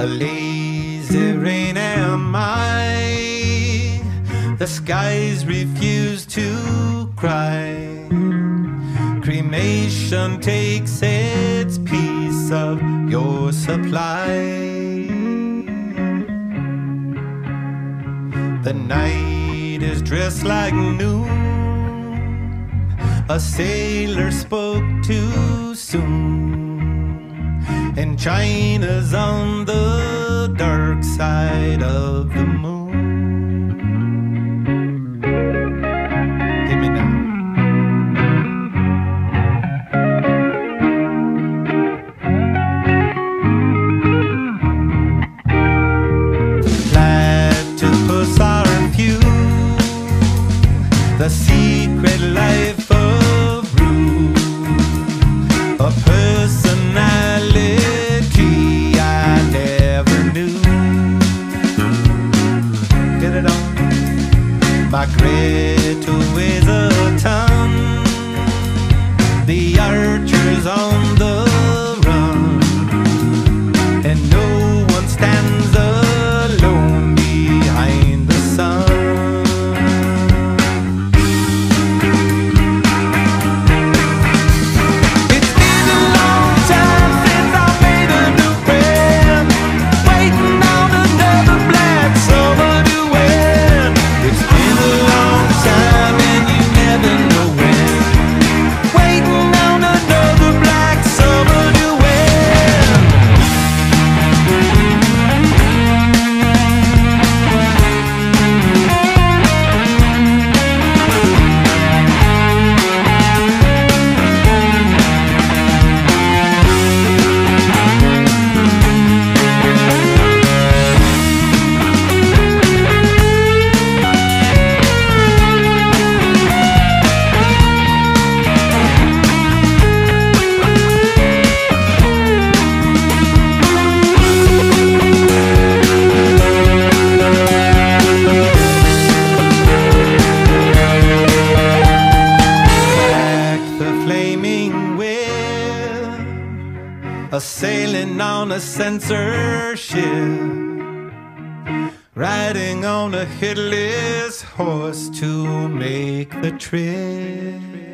A lazy rain am I. The skies refuse to cry. Cremation takes its piece of your supply. The night is dressed like noon. A sailor spoke too soon. And China's on the dark side of the moon. My Greta weighs a ton. Flaming wheel, a sailing on a censorship, riding on a headless horse to make the trip.